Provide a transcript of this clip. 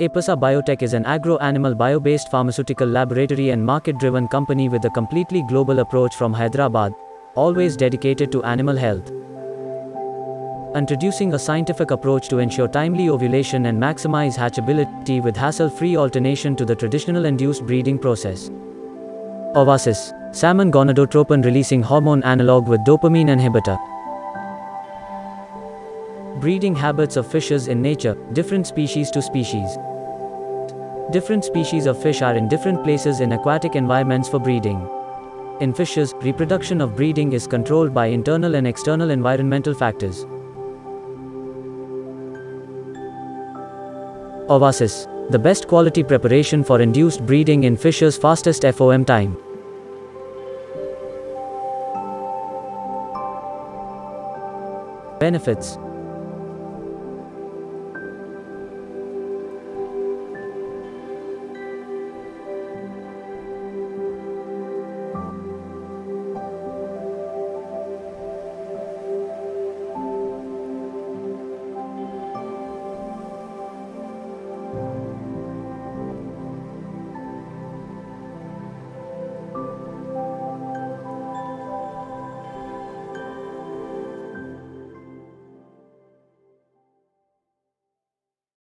Apisa Biotech is an agro-animal bio-based pharmaceutical laboratory and market-driven company with a completely global approach from Hyderabad, always dedicated to animal health. Introducing a scientific approach to ensure timely ovulation and maximize hatchability with hassle-free alternation to the traditional induced breeding process. Ovasis, salmon gonadotropin releasing hormone analog with dopamine inhibitor. Breeding habits of fishes in nature, different species to species. Different species of fish are in different places in aquatic environments for breeding. In fishes, reproduction of breeding is controlled by internal and external environmental factors. Ovasis, the best quality preparation for induced breeding in fishes fastest FOM time. Benefits